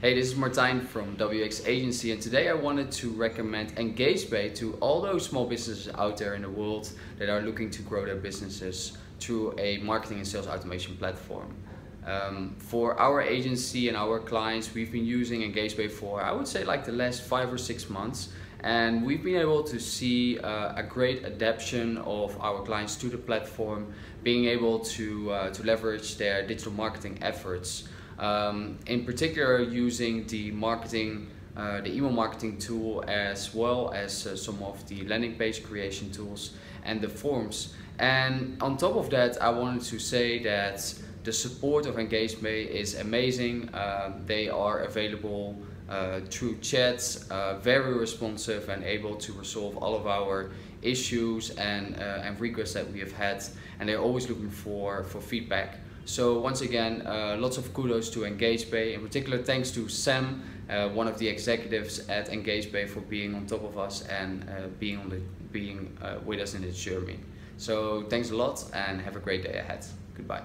Hey, this is Martijn from WX Agency and today I wanted to recommend EngageBay to all those small businesses out there in the world that are looking to grow their businesses through a marketing and sales automation platform. Um, for our agency and our clients, we've been using EngageBay for I would say like the last five or six months and we've been able to see uh, a great adaptation of our clients to the platform, being able to, uh, to leverage their digital marketing efforts. Um, in particular, using the marketing, uh, the email marketing tool, as well as uh, some of the landing page creation tools and the forms. And on top of that, I wanted to say that the support of EngageBay is amazing. Um, they are available uh, through chats, uh, very responsive and able to resolve all of our issues and, uh, and requests that we have had. And they're always looking for, for feedback. So once again, uh, lots of kudos to EngageBay. In particular, thanks to Sam, uh, one of the executives at EngageBay, for being on top of us and uh, being on the being with us in this journey. So thanks a lot and have a great day ahead. Goodbye.